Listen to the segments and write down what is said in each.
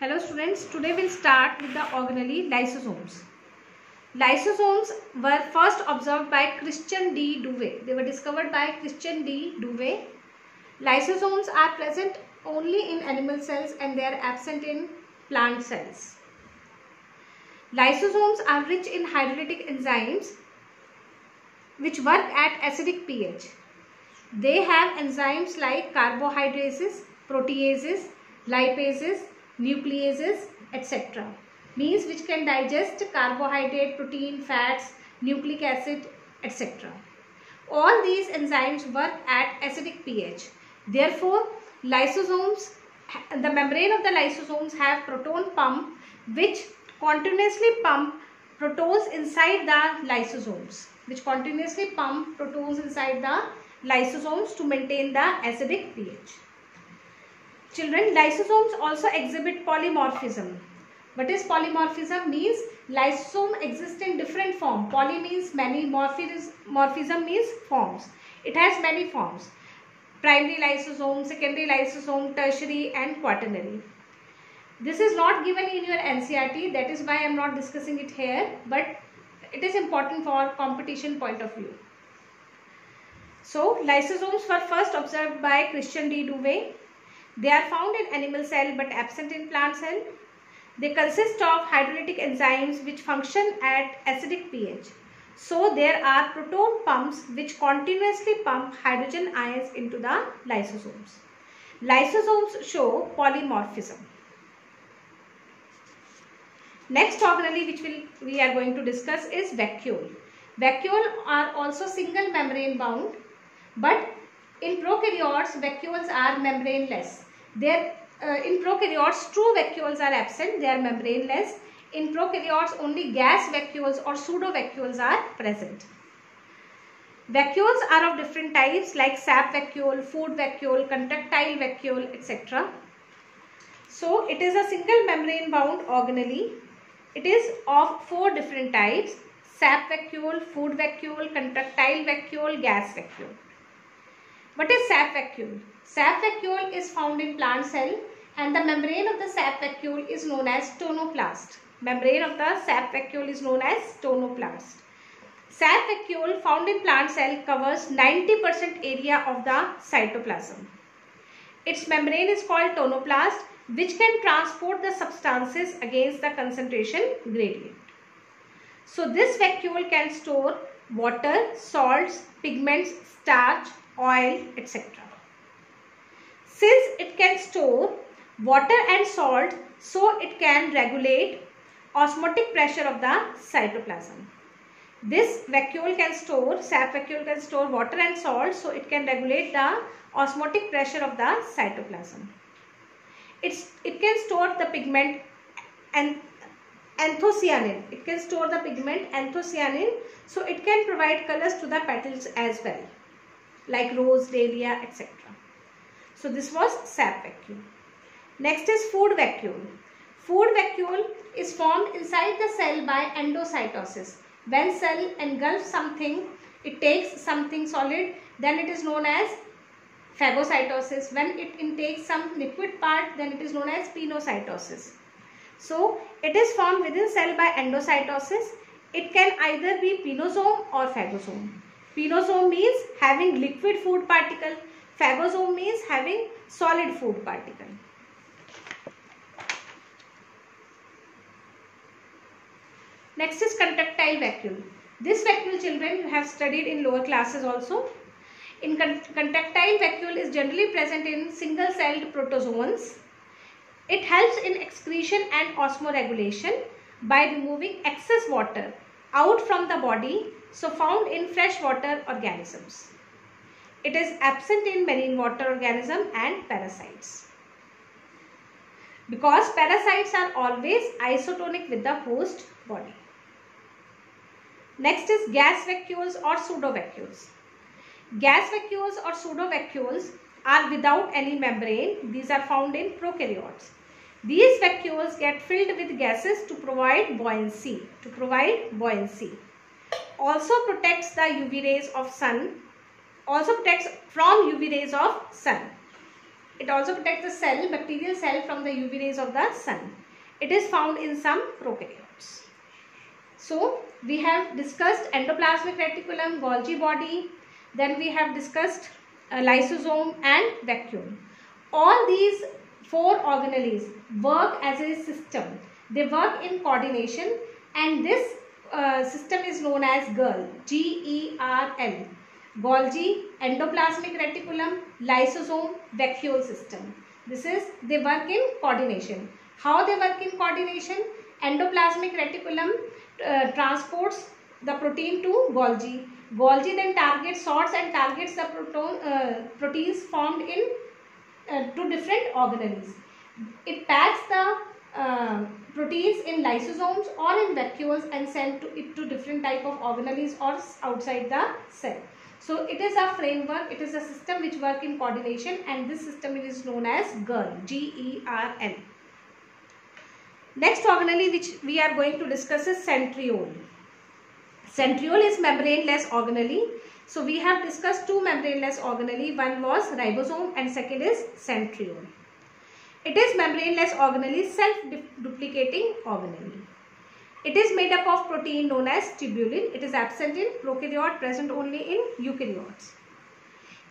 Hello students, today we'll start with the organelle lysosomes. Lysosomes were first observed by Christian de Duve. They were discovered by Christian de Duve. Lysosomes are present only in animal cells and they are absent in plant cells. Lysosomes are rich in hydrolytic enzymes which work at acidic pH. They have enzymes like carbohydrases, proteases, lipases, nucleases, etc. Means which can digest carbohydrate, protein, fats, nucleic acid, etc. All these enzymes work at acidic pH. Therefore, lysosomes, the membrane of the lysosomes have proton pump which continuously pump protons inside the lysosomes which continuously pump protons inside the lysosomes to maintain the acidic pH. Children, lysosomes also exhibit polymorphism. What is polymorphism? Means lysosome exists in different form. Poly means many, morphism, morphism means forms. It has many forms. Primary lysosome, secondary lysosome, tertiary and quaternary. This is not given in your NCERT. That is why I am not discussing it here. But it is important for competition point of view. So, lysosomes were first observed by Christian de Duve they are found in animal cell but absent in plant cell. They consist of hydrolytic enzymes which function at acidic pH. So there are proton pumps which continuously pump hydrogen ions into the lysosomes. Lysosomes show polymorphism. Next organelle which will, we are going to discuss is vacuole. Vacuole are also single membrane bound but in prokaryotes vacuoles are membraneless. There, uh, in prokaryotes, true vacuoles are absent. They are membraneless. In prokaryotes, only gas vacuoles or pseudo vacuoles are present. Vacuoles are of different types like sap vacuole, food vacuole, contractile vacuole, etc. So, it is a single membrane bound organelle. It is of four different types sap vacuole, food vacuole, contractile vacuole, gas vacuole. What is sap vacuole? Sap vacuole is found in plant cell and the membrane of the sap vacuole is known as tonoplast. Membrane of the sap vacuole is known as tonoplast. Sap vacuole found in plant cell covers 90% area of the cytoplasm. Its membrane is called tonoplast which can transport the substances against the concentration gradient. So this vacuole can store water, salts, pigments, starch, oil, etc. Since it can store water and salt, so it can regulate osmotic pressure of the cytoplasm. This vacuole can store, sap vacuole can store water and salt, so it can regulate the osmotic pressure of the cytoplasm. It's, it can store the pigment and anthocyanin. It can store the pigment anthocyanin, so it can provide colors to the petals as well like rose, dahlia, etc. So this was sap vacuole. Next is food vacuole. Food vacuole is formed inside the cell by endocytosis. When cell engulfs something, it takes something solid, then it is known as phagocytosis. When it intakes some liquid part, then it is known as pinocytosis. So, it is formed within cell by endocytosis. It can either be pinosome or phagosome. Pinosome means having liquid food particle. Phagosome means having solid food particle. Next is contractile vacuole. This vacuole children you have studied in lower classes also. In con contractile vacuole is generally present in single celled protozoans. It helps in excretion and osmoregulation by removing excess water out from the body so found in freshwater organisms. It is absent in marine water organism and parasites. Because parasites are always isotonic with the host body. Next is gas vacuoles or pseudovacuoles. Gas vacuoles or pseudovacuoles are without any membrane. These are found in prokaryotes. These vacuoles get filled with gases to provide buoyancy. To provide buoyancy also protects the UV rays of sun, also protects from UV rays of sun. It also protects the cell, bacterial cell from the UV rays of the sun. It is found in some prokaryotes. So, we have discussed endoplasmic reticulum, Golgi body, then we have discussed uh, lysosome and vacuole. All these four organelles work as a system. They work in coordination and this uh, system is known as GERL, G-E-R-L. Golgi, endoplasmic reticulum, lysosome, vacuole system. This is, they work in coordination. How they work in coordination? Endoplasmic reticulum uh, transports the protein to Golgi. Golgi then targets, sorts and targets the proton, uh, proteins formed in uh, two different organelles. It packs the uh, proteins in lysosomes or in vacuoles and send to it to different type of organelles or outside the cell. So it is a framework, it is a system which work in coordination and this system is known as GERL, G-E-R-L. Next organelle which we are going to discuss is centriole. Centriole is membraneless organelle. So we have discussed two membraneless organelle. One was ribosome and second is centriole. It is membraneless organelle, self-duplicating organelle. It is made up of protein known as tubulin. It is absent in prokaryote, present only in eukaryotes.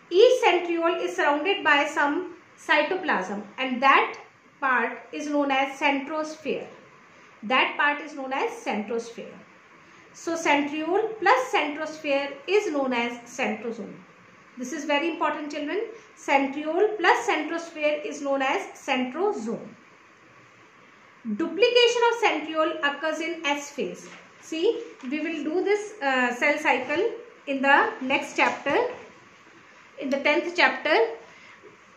Each centriole is surrounded by some cytoplasm and that part is known as centrosphere. That part is known as centrosphere. So centriole plus centrosphere is known as centrosome. This is very important children. Centriole plus centrosphere is known as centrosome. Duplication of centriole occurs in S phase. See, we will do this uh, cell cycle in the next chapter. In the 10th chapter,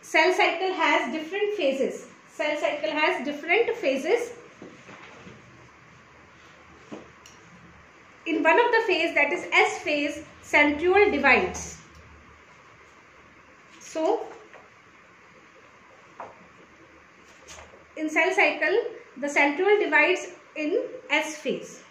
cell cycle has different phases. Cell cycle has different phases. In one of the phase that is S phase, centriole divides. So, in cell cycle, the centriole divides in S phase.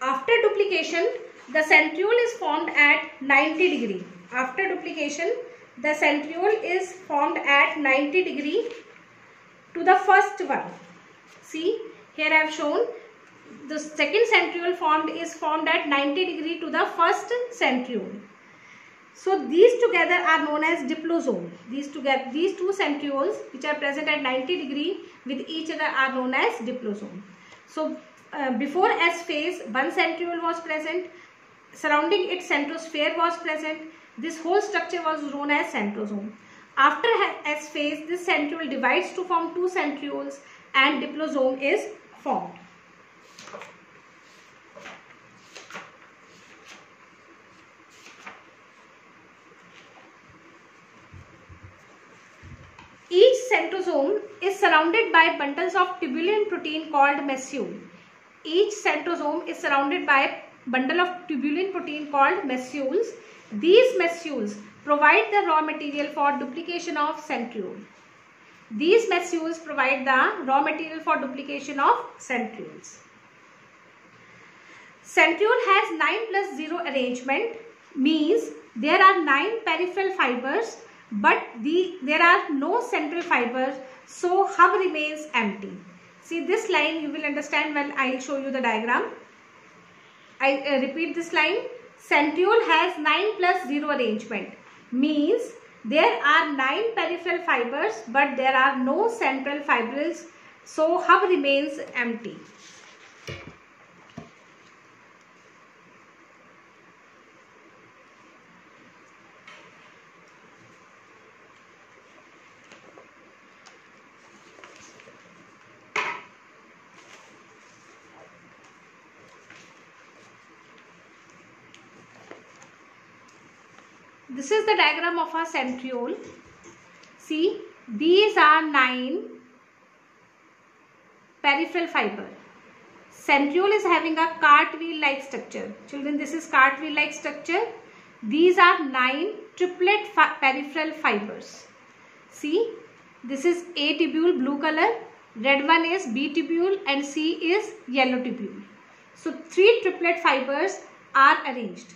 After duplication, the centriole is formed at 90 degree. After duplication, the centriole is formed at 90 degree to the first one. See, here I have shown the second centriole formed is formed at 90 degree to the first centriole. So these together are known as diplosome. These together, these two centrioles which are present at 90 degree with each other are known as diplosome. So uh, before S phase, one centriole was present. Surrounding its centrosphere was present. This whole structure was known as centrosome. After S phase, this centriole divides to form two centrioles and diplosome is formed. Each centrosome is surrounded by bundles of tubulin protein called massule. Each centrosome is surrounded by bundle of tubulin protein called massules. These massules provide the raw material for duplication of centriole. These massules provide the raw material for duplication of centrioles. Centriole has 9 plus 0 arrangement means there are 9 peripheral fibers but the, there are no central fibers so hub remains empty. See this line you will understand when I will show you the diagram. I uh, repeat this line. Centriole has 9 plus 0 arrangement means there are 9 peripheral fibers but there are no central fibrils so hub remains empty. This is the diagram of a centriole. See, these are nine peripheral fiber. Centriole is having a cartwheel-like structure. Children, this is cartwheel-like structure. These are nine triplet fi peripheral fibers. See, this is A tubule blue color, red one is B tubule and C is yellow tubule. So three triplet fibers are arranged.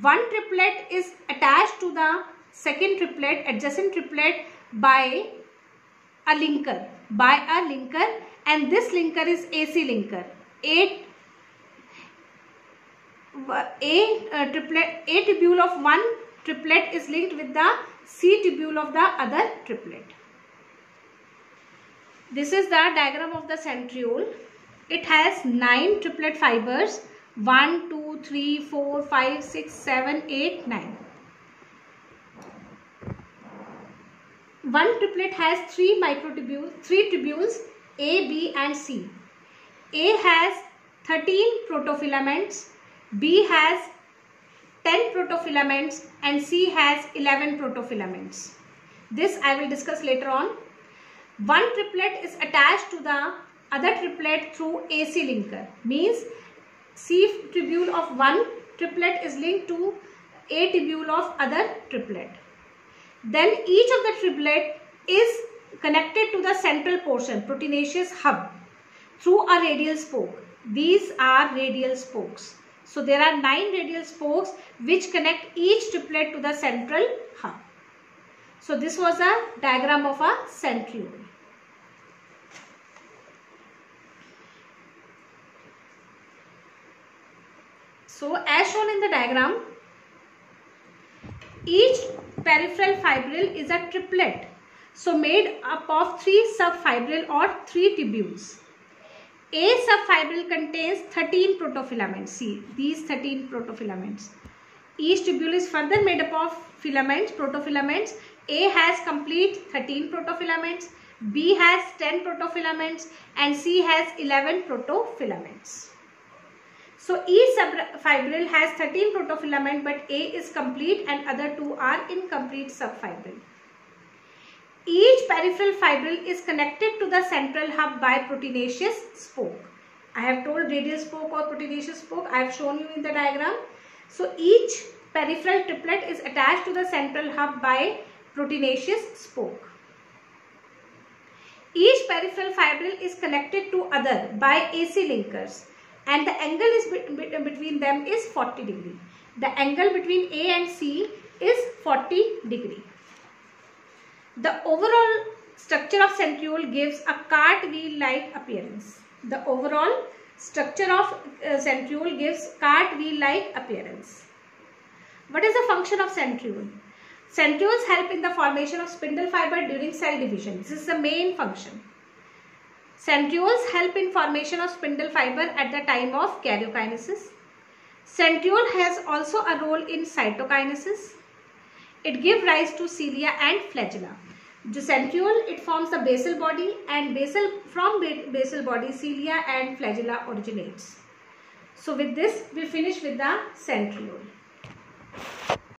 One triplet is attached to the second triplet, adjacent triplet by a linker, by a linker and this linker is AC linker. A a uh, triplet a tubule of one triplet is linked with the C tubule of the other triplet. This is the diagram of the centriole. It has 9 triplet fibers 1, 2, 3, 4, 5, 6, 7, 8, 9. One triplet has 3 microtubules, 3 tubules A, B and C. A has 13 protofilaments, B has 10 protofilaments and C has 11 protofilaments. This I will discuss later on. One triplet is attached to the other triplet through AC linker. Means C tubule of one triplet is linked to A tubule of other triplet. Then each of the triplet is connected to the central portion, proteinaceous hub, through a radial spoke. These are radial spokes. So there are nine radial spokes which connect each triplet to the central hub. So this was a diagram of a centriole. So as shown in the diagram, each peripheral fibril is a triplet. So made up of three subfibril or three tubules. A subfibril contains 13 protofilaments. See these 13 protofilaments. Each tubule is further made up of filaments, protofilaments. A has complete 13 protofilaments. B has 10 protofilaments and C has 11 protofilaments. So each subfibril has 13 protofilament but A is complete and other two are incomplete subfibril. Each peripheral fibril is connected to the central hub by proteinaceous spoke. I have told radial spoke or proteinaceous spoke. I have shown you in the diagram. So each peripheral triplet is attached to the central hub by proteinaceous spoke. Each peripheral fibril is connected to other by AC linkers and the angle is between them is 40 degree. The angle between A and C is 40 degree. The overall structure of centriole gives a cartwheel like appearance. The overall structure of uh, centriole gives cartwheel like appearance. What is the function of centriole? Centrioles help in the formation of spindle fiber during cell division. This is the main function. Centrioles help in formation of spindle fiber at the time of karyokinesis. Centriole has also a role in cytokinesis. It gives rise to cilia and flagella. The centriole, it forms the basal body and basal from basal body, cilia and flagella originates. So with this, we finish with the centriole.